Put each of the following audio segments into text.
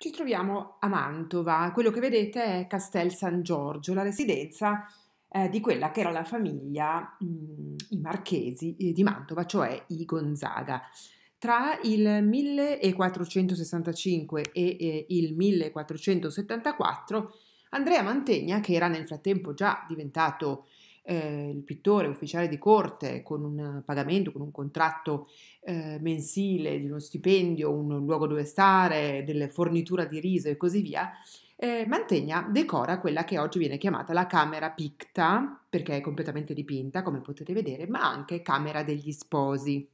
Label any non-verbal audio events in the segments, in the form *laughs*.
Ci troviamo a Mantova, quello che vedete è Castel San Giorgio, la residenza eh, di quella che era la famiglia, mh, mm, i marchesi eh, di Mantova, cioè i Gonzaga. Tra il 1465 e eh, il 1474 Andrea Mantegna, che era nel frattempo già diventato eh, il pittore ufficiale di corte con un pagamento, con un contratto eh, mensile di uno stipendio, un luogo dove stare, delle forniture di riso e così via, eh, Mantegna decora quella che oggi viene chiamata la camera picta, perché è completamente dipinta, come potete vedere, ma anche camera degli sposi.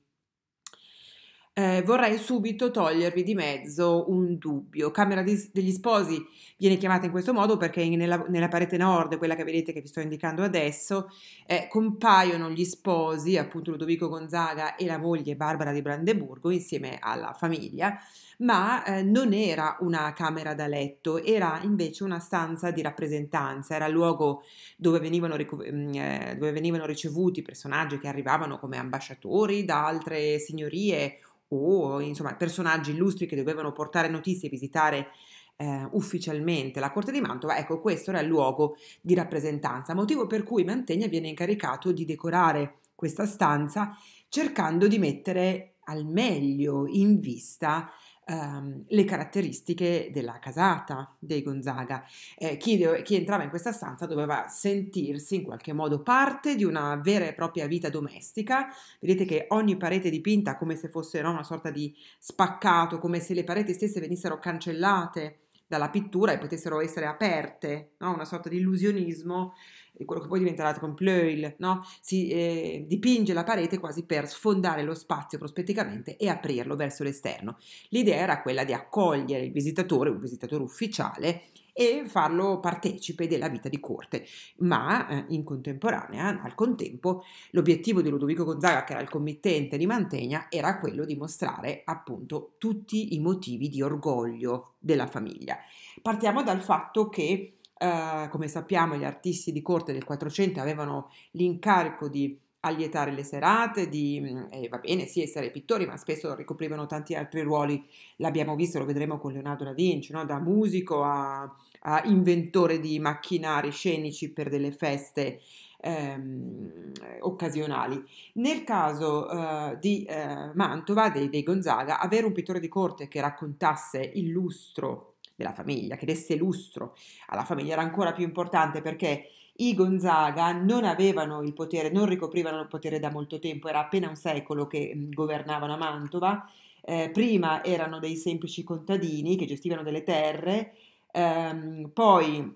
Eh, vorrei subito togliervi di mezzo un dubbio. Camera degli sposi viene chiamata in questo modo perché nella, nella, parete nord, quella che vedete che vi sto indicando adesso, eh, compaiono gli sposi, appunto Ludovico Gonzaga e la moglie Barbara di Brandeburgo, insieme alla famiglia, ma eh, non era una camera da letto, era invece una stanza di rappresentanza, era il luogo dove venivano, mm, eh, dove venivano ricevuti personaggi che arrivavano come ambasciatori da altre signorie o insomma personaggi illustri che dovevano portare notizie e visitare eh, ufficialmente la corte di Mantova, ecco questo era il luogo di rappresentanza, motivo per cui Mantegna viene incaricato di decorare questa stanza cercando di mettere al meglio in vista ehm, le caratteristiche della casata dei Gonzaga. Eh, chi, de- chi, entrava in questa stanza doveva sentirsi in qualche modo parte di una vera e propria vita domestica. Vedete che ogni parete dipinta come se fosse no, una sorta di spaccato, come se le pareti stesse venissero cancellate dalla pittura e potessero essere aperte, no? una sorta di illusionismo quello che poi diventerà Pleuil, no? si eh, dipinge la parete quasi per sfondare lo spazio prospetticamente e aprirlo verso l'esterno. L'idea era quella di accogliere il visitatore, un visitatore ufficiale, e farlo partecipe della vita di corte, ma eh, in contemporanea, al contempo, l'obiettivo di Ludovico Gonzaga, che era il committente di Mantegna, era quello di mostrare appunto tutti i motivi di orgoglio della famiglia. Partiamo dal fatto che eh, come sappiamo gli artisti di corte del 400 avevano l'incarico di allietare le serate, di, mm, eh, va bene, sì, essere pittori, ma spesso ricoprivano tanti altri ruoli, l'abbiamo visto, lo vedremo con Leonardo da Vinci, no? da musico a, a, inventore di macchinari scenici per delle feste ehm, occasionali. Nel caso eh, di eh, Mantova, dei, dei Gonzaga, avere un pittore di corte che raccontasse il lustro della famiglia, che desse lustro alla famiglia era ancora più importante perché i Gonzaga non avevano il potere, non ricoprivano il potere da molto tempo, era appena un secolo che mh, governavano a Mantova, eh, prima erano dei semplici contadini che gestivano delle terre, ehm, poi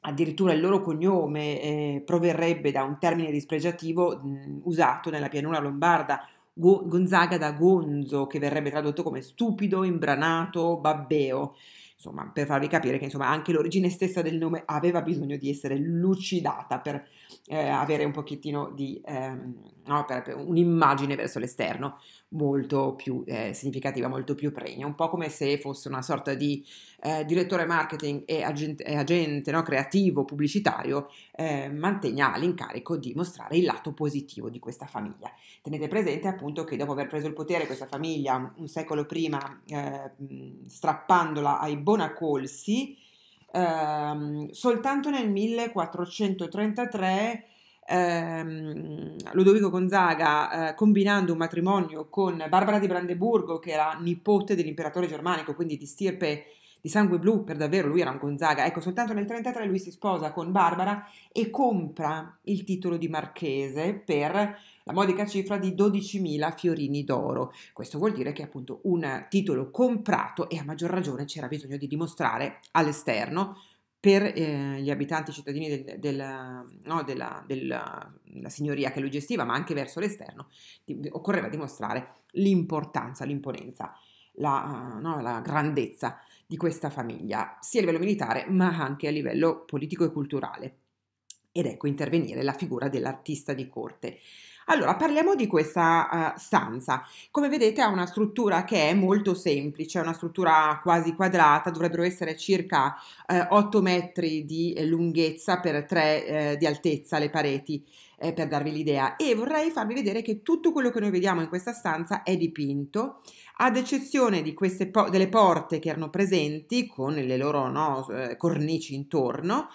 addirittura il loro cognome eh, proverrebbe da un termine dispregiativo mh, usato nella pianura lombarda, Gonzaga da Gonzo, che verrebbe tradotto come stupido, imbranato, babbeo insomma, per farvi capire che insomma, anche l'origine stessa del nome aveva bisogno di essere lucidata per eh, avere un pochettino di ehm, no, per, per un'immagine verso l'esterno molto più eh, significativa, molto più pregna, un po' come se fosse una sorta di eh, direttore marketing e agente, agente no, creativo, pubblicitario, eh, mantenga l'incarico di mostrare il lato positivo di questa famiglia. Tenete presente appunto che dopo aver preso il potere questa famiglia un secolo prima, eh, strappandola ai Bonacolsi, ehm, soltanto nel 1433 ehm, Ludovico Gonzaga eh, combinando un matrimonio con Barbara di Brandeburgo che era nipote dell'imperatore germanico, quindi di stirpe di sangue blu, per davvero lui era un Gonzaga. Ecco, soltanto nel 1933 lui si sposa con Barbara e compra il titolo di marchese per la modica cifra di 12.000 fiorini d'oro. Questo vuol dire che è appunto un titolo comprato e a maggior ragione c'era bisogno di dimostrare all'esterno per eh, gli abitanti cittadini del, del, no, della, della, della, signoria che lui gestiva, ma anche verso l'esterno, occorreva dimostrare l'importanza, l'imponenza, la, no, la, grandezza di questa famiglia, sia a livello militare, ma anche a livello politico e culturale. Ed ecco intervenire la figura dell'artista di corte. Allora, parliamo di questa uh, stanza. Come vedete ha una struttura che è molto semplice, una struttura quasi quadrata, dovrebbero essere circa uh, 8 metri di lunghezza per 3 uh, di altezza le pareti, eh, per darvi l'idea. E vorrei farvi vedere che tutto quello che noi vediamo in questa stanza è dipinto, ad eccezione di queste po- delle porte che erano presenti con le loro no, eh, cornici intorno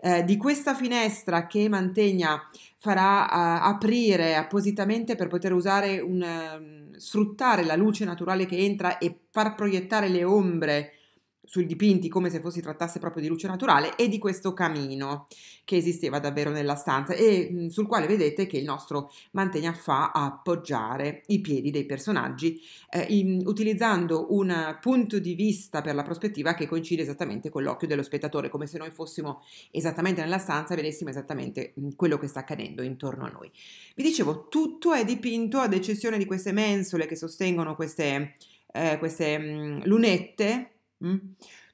eh, di questa finestra che Mantegna farà uh, aprire appositamente per poter usare un, uh, sfruttare la luce naturale che entra e far proiettare le ombre sui dipinti come se si trattasse proprio di luce naturale e di questo camino che esisteva davvero nella stanza e mh, sul quale vedete che il nostro Mantegna fa appoggiare i piedi dei personaggi eh, in, utilizzando un punto di vista per la prospettiva che coincide esattamente con l'occhio dello spettatore come se noi fossimo esattamente nella stanza e vedessimo esattamente mh, quello che sta accadendo intorno a noi. Vi dicevo, tutto è dipinto ad eccezione di queste mensole che sostengono queste, eh, queste mh, lunette Mm?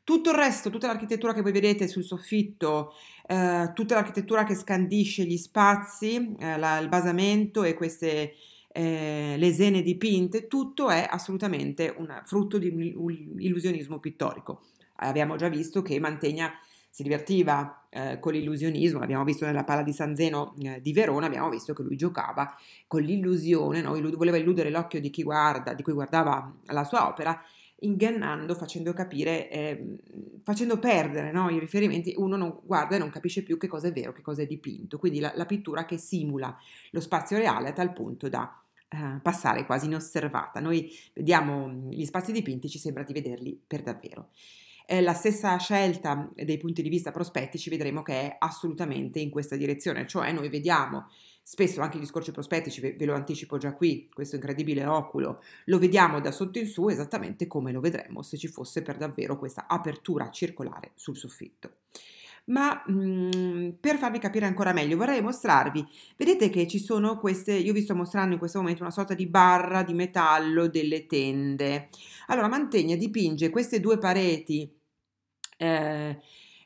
Tutto il resto, tutta l'architettura che voi vedete sul soffitto, eh, tutta l'architettura che scandisce gli spazi, eh, la, il basamento e queste eh, lesene dipinte, tutto è assolutamente un frutto di un illusionismo pittorico. Abbiamo già visto che Mantegna si divertiva eh, con l'illusionismo, l'abbiamo visto nella Pala di San Zeno eh, di Verona, abbiamo visto che lui giocava con l'illusione, no? voleva illudere l'occhio di chi guarda, di cui guardava la sua opera ingannando, facendo capire, eh, facendo perdere no, i riferimenti, uno non guarda e non capisce più che cosa è vero, che cosa è dipinto. Quindi la, la pittura che simula lo spazio reale a tal punto da eh, passare quasi inosservata. Noi vediamo gli spazi dipinti, ci sembra di vederli per davvero. Eh, la stessa scelta dei punti di vista prospettici vedremo che è assolutamente in questa direzione, cioè noi vediamo spesso anche gli scorci prospettici, ve, ve, lo anticipo già qui, questo incredibile oculo, lo vediamo da sotto in su esattamente come lo vedremo se ci fosse per davvero questa apertura circolare sul soffitto. Ma mh, mm, per farvi capire ancora meglio vorrei mostrarvi, vedete che ci sono queste, io vi sto mostrando in questo momento una sorta di barra di metallo delle tende. Allora Mantegna dipinge queste due pareti eh,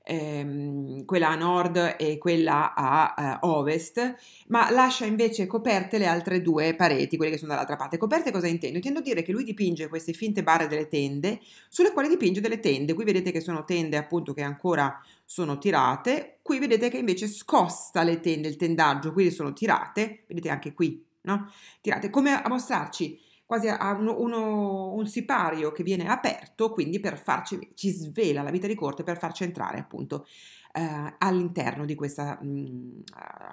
ehm, quella a nord e quella a uh, ovest, ma lascia invece coperte le altre due pareti, quelle che sono dall'altra parte. Coperte cosa intendo? Intendo dire che lui dipinge queste finte barre delle tende, sulle quali dipinge delle tende. Qui vedete che sono tende appunto che ancora sono tirate, qui vedete che invece scosta le tende, il tendaggio, quindi sono tirate, vedete anche qui, no? Tirate, come a mostrarci quasi a uno, uno, un sipario che viene aperto, quindi per farci, ci svela la vita di corte per farci entrare appunto eh, all'interno di questa, mh, mm,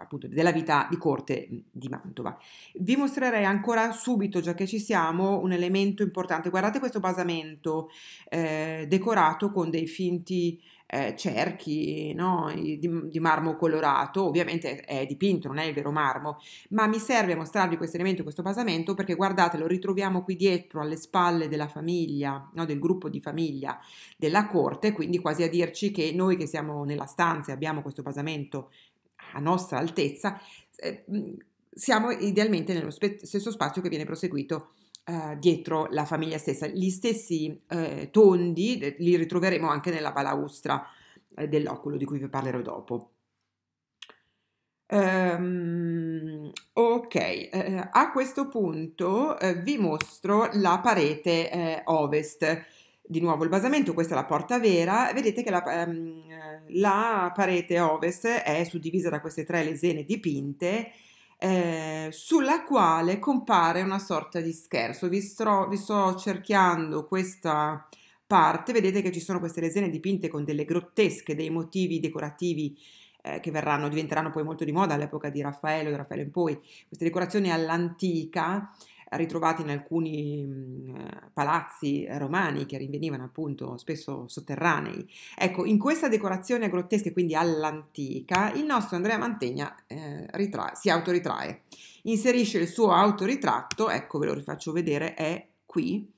appunto, della vita di corte di Mantova. Vi mostrerei ancora subito, già che ci siamo, un elemento importante. Guardate questo basamento eh, decorato con dei finti eh, cerchi no, di, di, marmo colorato, ovviamente è dipinto, non è il vero marmo, ma mi serve mostrarvi questo elemento, questo basamento, perché guardate, lo ritroviamo qui dietro alle spalle della famiglia, no, del gruppo di famiglia della corte, quindi quasi a dirci che noi che siamo nella stanza e abbiamo questo basamento a nostra altezza, eh, siamo idealmente nello spe- stesso spazio che viene proseguito eh, dietro la famiglia stessa. Gli stessi eh, tondi li ritroveremo anche nella balaustra eh, dell'oculo di cui vi parlerò dopo. Um, ok, eh, a questo punto eh, vi mostro la parete eh, ovest. Di nuovo il basamento, questa è la porta vera, vedete che la, um, la parete ovest è suddivisa da queste tre lesene dipinte eh, sulla quale compare una sorta di scherzo. Vi sto, vi sto cerchiando questa parte, vedete che ci sono queste lesene dipinte con delle grottesche, dei motivi decorativi eh, che verranno, diventeranno poi molto di moda all'epoca di Raffaello, di Raffaello in poi, queste decorazioni all'antica ritrovati in alcuni palazzi romani che rinvenivano appunto spesso sotterranei. Ecco, in questa decorazione grottesca, quindi all'antica, il nostro Andrea Mantegna eh, ritrae, si autoritrae, inserisce il suo autoritratto, ecco ve lo rifaccio vedere, è qui,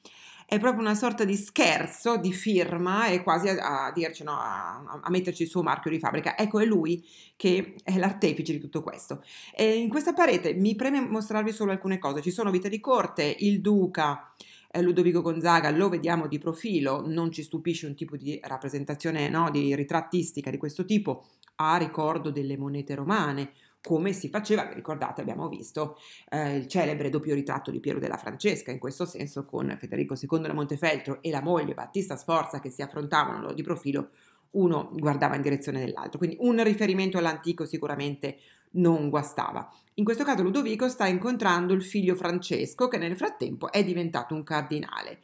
è proprio una sorta di scherzo, di firma e quasi a, a dirci, no, a, a, metterci il suo marchio di fabbrica. Ecco, è lui che è l'artefice di tutto questo. E in questa parete mi preme mostrarvi solo alcune cose. Ci sono vita di corte, il duca. Eh, Ludovico Gonzaga lo vediamo di profilo, non ci stupisce un tipo di rappresentazione no, di ritrattistica di questo tipo, a ricordo delle monete romane, come si faceva, ricordate abbiamo visto eh, il celebre doppio ritratto di Piero della Francesca, in questo senso con Federico II da Montefeltro e la moglie Battista Sforza che si affrontavano di profilo, uno guardava in direzione dell'altro, quindi un riferimento all'antico sicuramente non guastava. In questo caso Ludovico sta incontrando il figlio Francesco che nel frattempo è diventato un cardinale.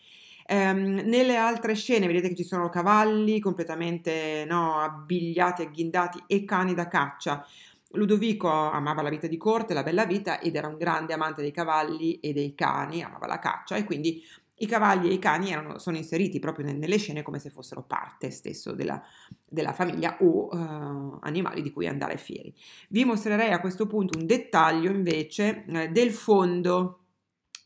Um, nelle altre scene vedete che ci sono cavalli completamente no, abbigliati, agghindati e cani da caccia. Ludovico amava la vita di corte, la bella vita ed era un grande amante dei cavalli e dei cani, amava la caccia e quindi i cavalli e i cani erano, sono inseriti proprio nelle scene come se fossero parte stesso della, della famiglia o uh, animali di cui andare fieri. Vi mostrerei a questo punto un dettaglio invece eh, del fondo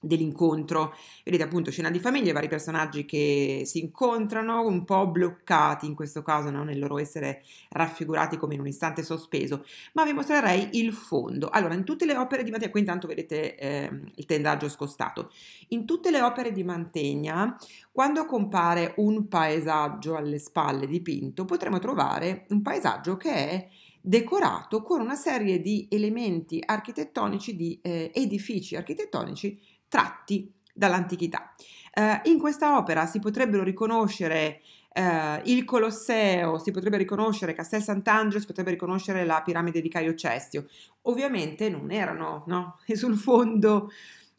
dell'incontro. Vedete appunto scena di famiglia, vari personaggi che si incontrano, un po' bloccati in questo caso no? nel loro essere raffigurati come in un istante sospeso, ma vi mostrerei il fondo. Allora, in tutte le opere di Mantegna, qui intanto vedete eh, il tendaggio scostato, in tutte le opere di Mantegna, quando compare un paesaggio alle spalle dipinto, potremo trovare un paesaggio che è decorato con una serie di elementi architettonici, di eh, edifici architettonici tratti dall'antichità. Eh, in questa opera si potrebbero riconoscere eh, il Colosseo, si potrebbe riconoscere Castel Sant'Angelo, si potrebbe riconoscere la piramide di Caio Cestio. Ovviamente non erano no? *laughs* sul fondo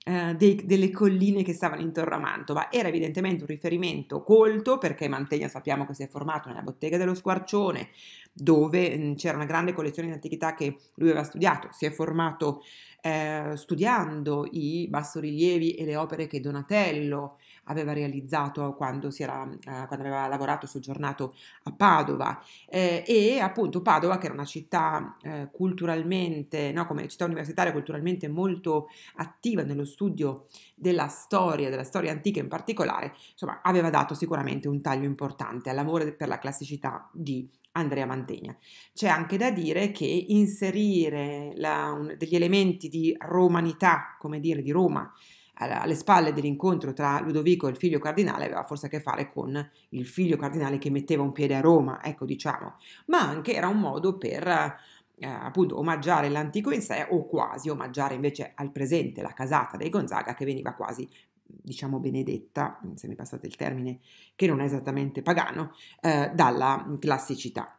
eh, dei, delle colline che stavano intorno a Mantova, era evidentemente un riferimento colto perché Mantegna sappiamo che si è formato nella bottega dello Squarcione, dove mh, c'era una grande collezione di antichità che lui aveva studiato, si è formato eh, studiando i bassorilievi e le opere che Donatello aveva realizzato quando, era, eh, quando aveva lavorato, soggiornato a Padova. Eh, e appunto Padova che era una città eh, culturalmente, no, come città universitaria culturalmente molto attiva nello studio della storia, della storia antica in particolare, insomma aveva dato sicuramente un taglio importante all'amore per la classicità di Andrea Mantegna. C'è anche da dire che inserire la, un, degli elementi di romanità, come dire, di Roma, alle spalle dell'incontro tra Ludovico e il figlio cardinale aveva forse a che fare con il figlio cardinale che metteva un piede a Roma, ecco diciamo, ma anche era un modo per eh, appunto omaggiare l'antico in sé o quasi omaggiare invece al presente la casata dei Gonzaga che veniva quasi diciamo benedetta, se mi passate il termine, che non è esattamente pagano, eh, dalla classicità.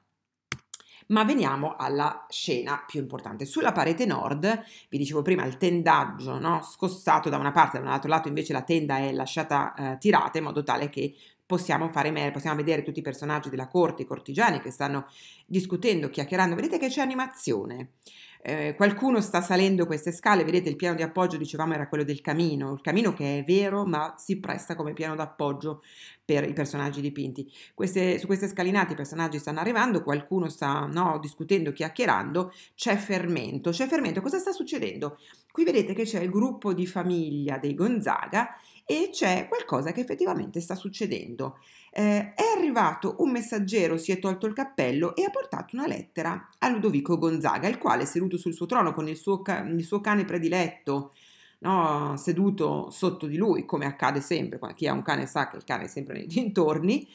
Ma veniamo alla scena più importante. Sulla parete nord, vi dicevo prima, il tendaggio no? scossato da una parte, dall'altro lato invece la tenda è lasciata eh, tirata in modo tale che possiamo fare meglio, possiamo vedere tutti i personaggi della corte, i cortigiani che stanno discutendo, chiacchierando. Vedete che c'è animazione. Eh, qualcuno sta salendo queste scale, vedete il piano di appoggio, dicevamo, era quello del camino, il camino che è vero ma si presta come piano d'appoggio per i personaggi dipinti. Queste, su queste scalinate i personaggi stanno arrivando, qualcuno sta no, discutendo, chiacchierando, c'è fermento. C'è fermento, cosa sta succedendo? Qui vedete che c'è il gruppo di famiglia dei Gonzaga e c'è qualcosa che effettivamente sta succedendo. Eh, è arrivato un messaggero, si è tolto il cappello e ha portato una lettera a Ludovico Gonzaga, il quale seduto sul suo trono con il suo, il suo cane prediletto, no, seduto sotto di lui, come accade sempre, chi ha un cane sa che il cane è sempre nei *laughs* dintorni.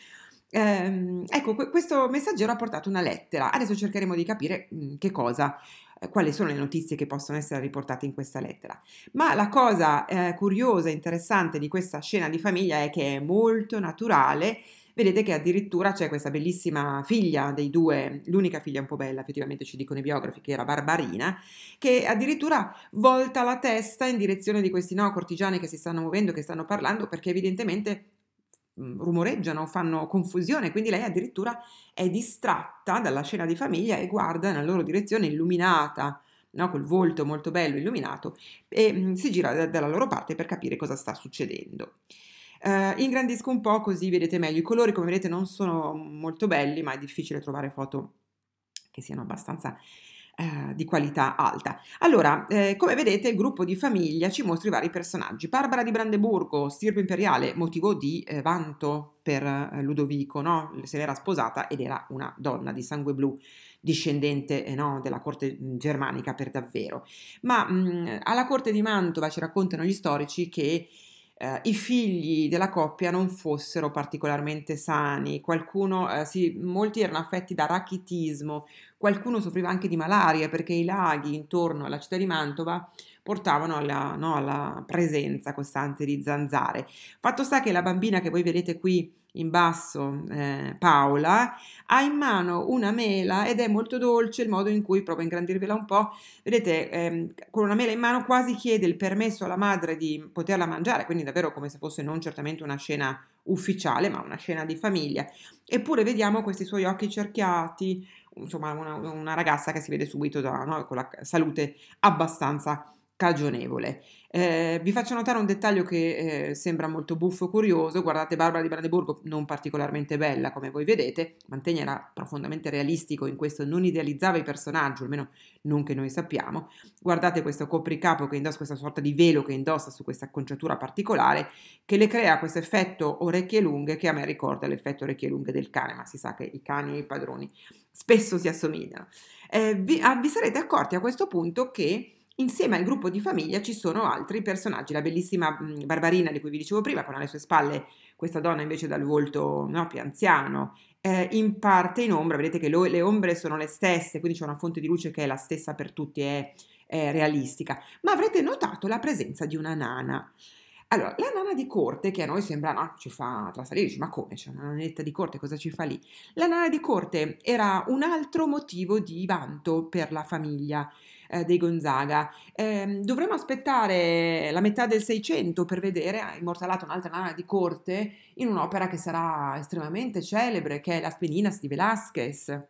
Eh, ecco, questo messaggero ha portato una lettera. Adesso cercheremo di capire che cosa eh, quali sono le notizie che possono essere riportate in questa lettera. Ma la cosa eh, curiosa e interessante di questa scena di famiglia è che è molto naturale. Vedete che addirittura c'è questa bellissima figlia dei due, l'unica figlia un po' bella, effettivamente ci dicono i biografi, che era Barbarina, che addirittura volta la testa in direzione di questi no, cortigiani che si stanno muovendo, che stanno parlando, perché evidentemente rumoreggiano, fanno confusione, quindi lei addirittura è distratta dalla scena di famiglia e guarda nella loro direzione illuminata, no? col volto molto bello illuminato, e mhmm, si gira da, dalla loro parte per capire cosa sta succedendo. Uh, ingrandisco un po' così vedete meglio. I colori, come vedete, non sono molto belli, ma è difficile trovare foto che siano abbastanza eh, di qualità alta. Allora, eh, come vedete, il gruppo di famiglia ci mostra i vari personaggi. Barbara di Brandeburgo, stirpe imperiale, motivo di eh, vanto per eh, Ludovico, no? se l'era sposata ed era una donna di sangue blu discendente eh, no, della corte mm, germanica per davvero. Ma mh, mm, alla corte di Mantova ci raccontano gli storici che eh, i figli della coppia non fossero particolarmente sani, qualcuno, eh, sì, molti erano affetti da rachitismo, qualcuno soffriva anche di malaria perché i laghi intorno alla città di Mantova portavano alla, no, alla presenza costante di zanzare. Fatto sta che la bambina che voi vedete qui in basso, eh, Paola, ha in mano una mela ed è molto dolce il modo in cui, provo a ingrandirvela un po', vedete, ehm, con una mela in mano quasi chiede il permesso alla madre di poterla mangiare, quindi davvero come se fosse non certamente una scena ufficiale, ma una scena di famiglia. Eppure vediamo questi suoi occhi cerchiati, insomma una, una ragazza che si vede subito da, no, con la salute abbastanza cagionevole. Eh, vi faccio notare un dettaglio che eh, sembra molto buffo e curioso, guardate Barbara di Brandeburgo non particolarmente bella come voi vedete, Mantegna era profondamente realistico in questo, non idealizzava i personaggi, almeno non che noi sappiamo, guardate questo copricapo che indossa, questa sorta di velo che indossa su questa acconciatura particolare che le crea questo effetto orecchie lunghe che a me ricorda l'effetto orecchie lunghe del cane, ma si sa che i cani e i padroni spesso si assomigliano. Eh, vi, ah, vi sarete accorti a questo punto che Insieme al gruppo di famiglia ci sono altri personaggi, la bellissima mhmm, Barbarina di cui vi dicevo prima, con alle sue spalle questa donna invece dal volto no, più anziano, eh, in parte in ombra, vedete che lo, le ombre sono le stesse, quindi c'è una fonte di luce che è la stessa per tutti, è, è realistica, ma avrete notato la presenza di una nana. Allora, la nana di corte, che a noi sembra, no, ci fa trasalire, dici, ma come c'è una nanetta di corte, cosa ci fa lì? La nana di corte era un altro motivo di vanto per la famiglia eh, dei Gonzaga. Eh, dovremmo aspettare la metà del Seicento per vedere ha immortalato un'altra nana di corte in un'opera che sarà estremamente celebre, che è Las Peninas di Velázquez.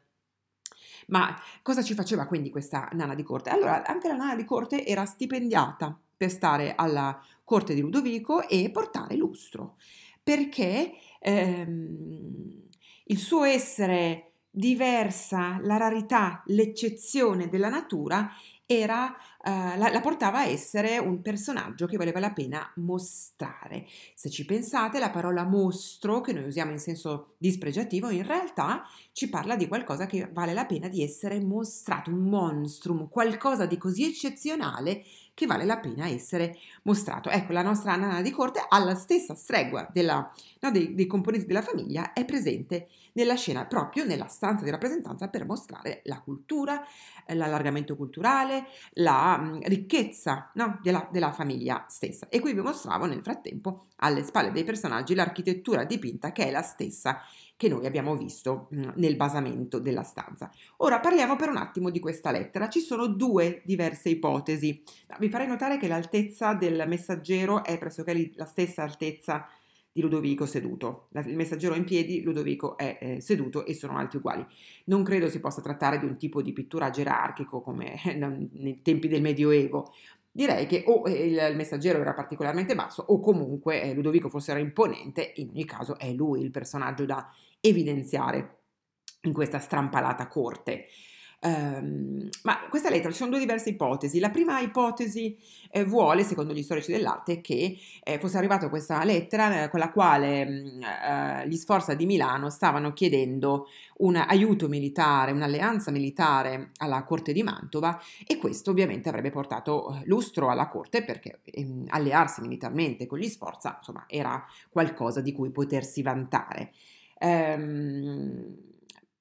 Ma cosa ci faceva quindi questa nana di corte? Allora, anche la nana di corte era stipendiata per stare alla corte di Ludovico e portare lustro, perché ehm, il suo essere diversa, la rarità, l'eccezione della natura era, uh, la, la, portava a essere un personaggio che valeva la pena mostrare. Se ci pensate, la parola mostro, che noi usiamo in senso dispregiativo, in realtà ci parla di qualcosa che vale la pena di essere mostrato, un monstrum, qualcosa di così eccezionale che vale la pena essere mostrato. Ecco, la nostra nana di corte, alla stessa stregua della, no, dei, dei componenti della famiglia, è presente nella scena, proprio nella stanza di rappresentanza per mostrare la cultura, eh, l'allargamento culturale, la mm, ricchezza no, della, della famiglia stessa. E qui vi mostravo nel frattempo alle spalle dei personaggi l'architettura dipinta che è la stessa che noi abbiamo visto mm, nel basamento della stanza. Ora parliamo per un attimo di questa lettera. Ci sono due diverse ipotesi. Vi farei notare che l'altezza del messaggero è pressoché la stessa altezza di Ludovico seduto. Il messaggero è in piedi, Ludovico è eh, seduto e sono alti uguali. Non credo si possa trattare di un tipo di pittura gerarchico come *laughs* nei tempi del Medioevo. Direi che o il messaggero era particolarmente basso o comunque eh, Ludovico forse era imponente, in ogni caso è lui il personaggio da evidenziare in questa strampalata corte. Um, ma questa lettera ci sono due diverse ipotesi. La prima ipotesi eh, vuole, secondo gli storici dell'arte, che eh, fosse arrivata questa lettera eh, con la quale mm, eh, gli Sforza di Milano stavano chiedendo un aiuto militare, un'alleanza militare alla corte di Mantova e questo ovviamente avrebbe portato eh, lustro alla corte perché ehm, allearsi militarmente con gli Sforza insomma era qualcosa di cui potersi vantare. Um,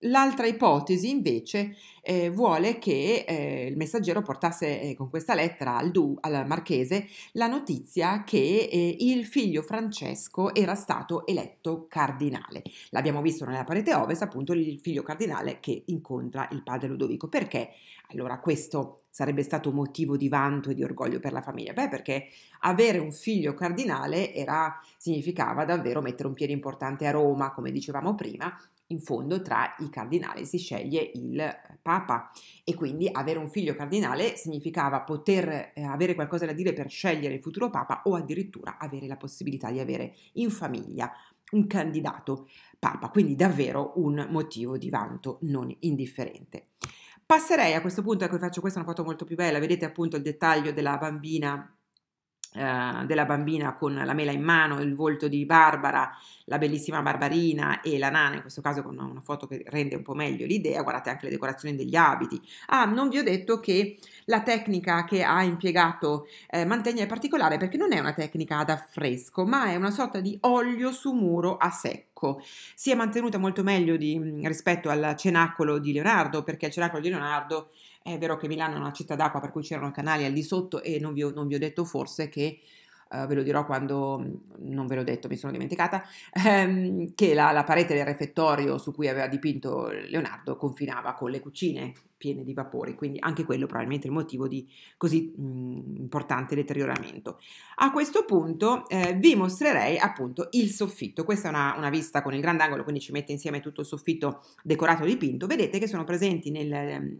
L'altra ipotesi invece eh, vuole che eh, il messaggero portasse eh, con questa lettera al, du, al marchese la notizia che eh, il figlio Francesco era stato eletto cardinale. L'abbiamo visto nella parete ovest, appunto il figlio cardinale che incontra il padre Ludovico. Perché? Allora questo sarebbe stato motivo di vanto e di orgoglio per la famiglia? Beh, perché avere un figlio cardinale era, significava davvero mettere un piede importante a Roma, come dicevamo prima, in fondo tra i cardinali si sceglie il Papa e quindi avere un figlio cardinale significava poter eh, avere qualcosa da dire per scegliere il futuro Papa o addirittura avere la possibilità di avere in famiglia un candidato Papa, quindi davvero un motivo di vanto non indifferente. Passerei a questo punto, ecco faccio questa una foto molto più bella, vedete appunto il dettaglio della bambina eh, della bambina con la mela in mano, il volto di Barbara, la bellissima Barbarina e la nana, in questo caso con una foto che rende un po' meglio l'idea, guardate anche le decorazioni degli abiti. Ah, non vi ho detto che la tecnica che ha impiegato eh, Mantegna è particolare perché non è una tecnica ad affresco, ma è una sorta di olio su muro a secco. Si è mantenuta molto meglio di, rispetto al cenacolo di Leonardo, perché il cenacolo di Leonardo è vero che Milano è una città d'acqua per cui c'erano canali al di sotto e non vi ho, non vi ho detto forse che Uh, ve lo dirò quando, non ve l'ho detto, mi sono dimenticata, *laughs* ehm, che la, la, parete del refettorio su cui aveva dipinto Leonardo confinava con le cucine piene di vapori, quindi anche quello probabilmente il motivo di così mh, mm, importante deterioramento. A questo punto eh, vi mostrerei appunto il soffitto, questa è una, una, vista con il grandangolo, quindi ci mette insieme tutto il soffitto decorato dipinto, vedete che sono presenti nel, ehm,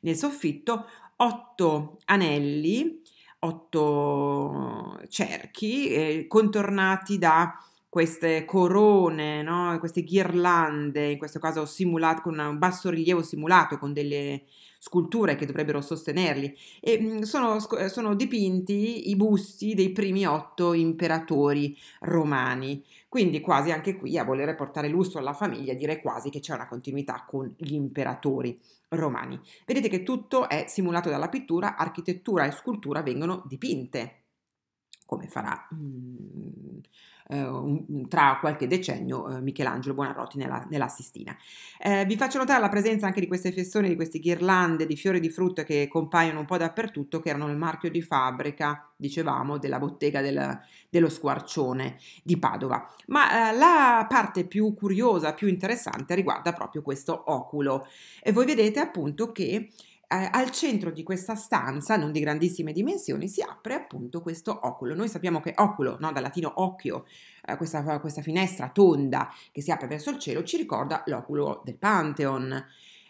nel soffitto otto anelli, otto cerchi eh, contornati da queste corone, no? queste ghirlande, in questo caso simulate con un basso rilievo simulato con delle sculture che dovrebbero sostenerli e mm, sono, sono dipinti i busti dei primi otto imperatori romani. Quindi quasi anche qui a volere portare lustro alla famiglia, dire quasi che c'è una continuità con gli imperatori romani. Vedete che tutto è simulato dalla pittura, architettura e scultura vengono dipinte, come farà mm, eh, tra qualche decennio eh, Michelangelo Buonarroti nella, nella Sistina. Eh, vi faccio notare la presenza anche di queste festoni, di queste ghirlande di fiori di frutta che compaiono un po' dappertutto, che erano il marchio di fabbrica, dicevamo, della bottega del, dello Squarcione di Padova. Ma eh, la parte più curiosa, più interessante riguarda proprio questo oculo. E voi vedete appunto che eh, al centro di questa stanza, non di grandissime dimensioni, si apre appunto questo oculo. Noi sappiamo che oculo, no, dal latino occhio, eh, questa, questa, finestra tonda che si apre verso il cielo, ci ricorda l'oculo del Pantheon.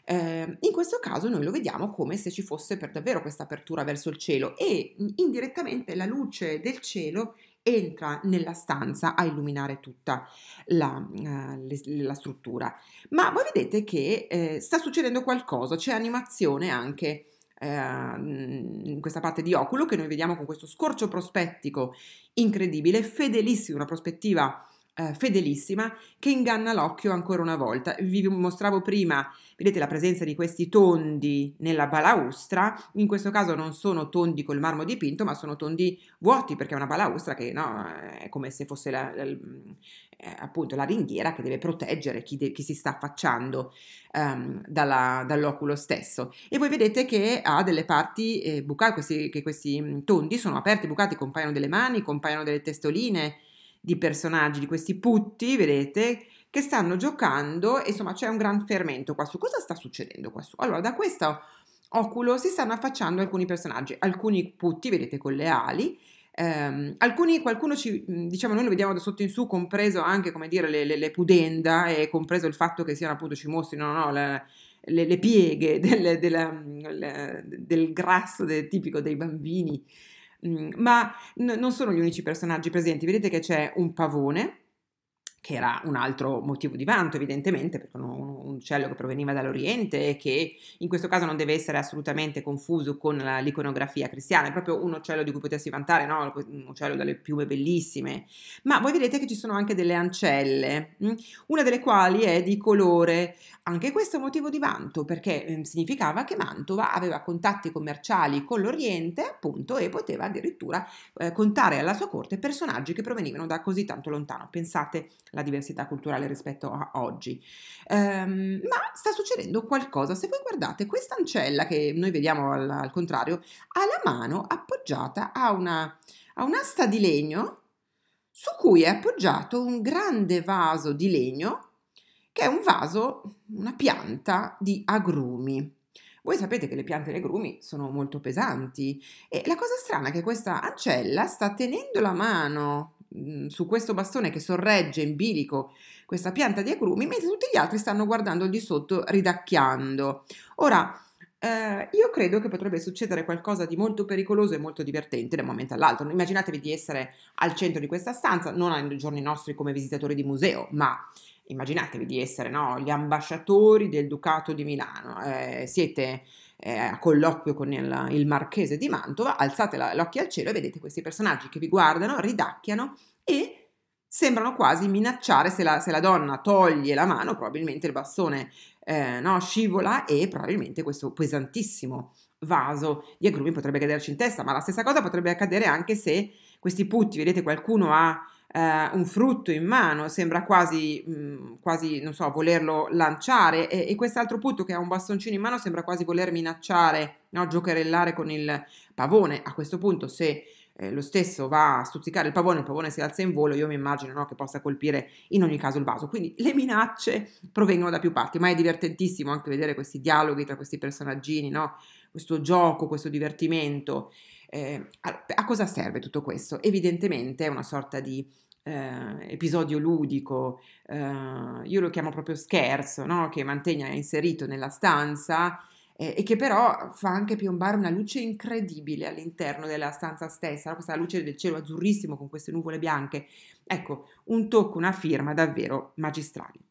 Eh, in questo caso noi lo vediamo come se ci fosse per davvero questa apertura verso il cielo e indirettamente la luce del cielo entra nella stanza a illuminare tutta la, uh, la struttura. Ma voi vedete che eh, sta succedendo qualcosa, c'è animazione anche eh, in questa parte di oculo che noi vediamo con questo scorcio prospettico incredibile, fedelissimo, una prospettiva eh, fedelissima che inganna l'occhio ancora una volta. Vi mostravo prima, vedete la presenza di questi tondi nella balaustra, in questo caso non sono tondi col marmo dipinto, ma sono tondi vuoti perché è una balaustra che no, è come se fosse la, la, eh, appunto la ringhiera che deve proteggere chi, de- chi si sta affacciando um, dalla, dall'oculo stesso. E voi vedete che ha delle parti eh, bucate, questi, che questi mm, tondi sono aperti, bucati, compaiono delle mani, compaiono delle testoline di personaggi, di questi putti, vedete, che stanno giocando e insomma c'è un gran fermento qua su. Cosa sta succedendo qua su? Allora, da questo oculo si stanno affacciando alcuni personaggi, alcuni putti, vedete, con le ali, Um, alcuni, qualcuno ci, diciamo, noi lo vediamo da sotto in su, compreso anche, come dire, le, le, le pudenda e compreso il fatto che siano appunto, ci mostrino no, le, le, le, pieghe *laughs* del, del, del grasso del, tipico dei bambini ma n- non sono gli unici personaggi presenti, vedete che c'è un pavone che era un altro motivo di vanto evidentemente, perché un, un uccello che proveniva dall'Oriente e che in questo caso non deve essere assolutamente confuso con la, l'iconografia cristiana, è proprio un uccello di cui potessi vantare, no? un uccello dalle piume bellissime, ma voi vedete che ci sono anche delle ancelle, mh? Hm? una delle quali è di colore, anche questo è un motivo di vanto, perché eh, significava che Mantova aveva contatti commerciali con l'Oriente appunto e poteva addirittura eh, contare alla sua corte personaggi che provenivano da così tanto lontano, pensate la diversità culturale rispetto a oggi. Um, ma sta succedendo qualcosa. Se voi guardate, questa ancella che noi vediamo al, al contrario ha la mano appoggiata a, una, a un'asta di legno su cui è appoggiato un grande vaso di legno che è un vaso, una pianta di agrumi. Voi sapete che le piante di agrumi sono molto pesanti e la cosa strana è che questa ancella sta tenendo la mano su questo bastone che sorregge in bilico questa pianta di agrumi, mentre tutti gli altri stanno guardando di sotto ridacchiando. Ora, eh, io credo che potrebbe succedere qualcosa di molto pericoloso e molto divertente da un momento all'altro. Immaginatevi di essere al centro di questa stanza, non ai giorni nostri come visitatori di museo, ma immaginatevi di essere no, gli ambasciatori del Ducato di Milano. Eh, siete eh, a colloquio con il, il, marchese di Mantova, alzate la, l'occhio al cielo e vedete questi personaggi che vi guardano, ridacchiano e sembrano quasi minacciare se la, se la donna toglie la mano, probabilmente il bastone eh, no, scivola e probabilmente questo pesantissimo vaso di agrumi potrebbe caderci in testa, ma la stessa cosa potrebbe accadere anche se questi putti, vedete qualcuno ha eh, un frutto in mano, sembra quasi, mh, quasi, non so, volerlo lanciare e, e quest'altro putto che ha un bastoncino in mano sembra quasi voler minacciare, no, giocherellare con il pavone. A questo punto se eh, lo stesso va a stuzzicare il pavone, il pavone si alza in volo, io mi immagino no, che possa colpire in ogni caso il vaso. Quindi le minacce provengono da più parti, ma è divertentissimo anche vedere questi dialoghi tra questi personaggini, no? questo gioco, questo divertimento. Eh, a, a, cosa serve tutto questo? Evidentemente è una sorta di eh, episodio ludico, eh, io lo chiamo proprio scherzo, no? che Mantegna ha inserito nella stanza e che però fa anche piombare una luce incredibile all'interno della stanza stessa, questa luce del cielo azzurrissimo con queste nuvole bianche. Ecco, un tocco, una firma davvero magistrali.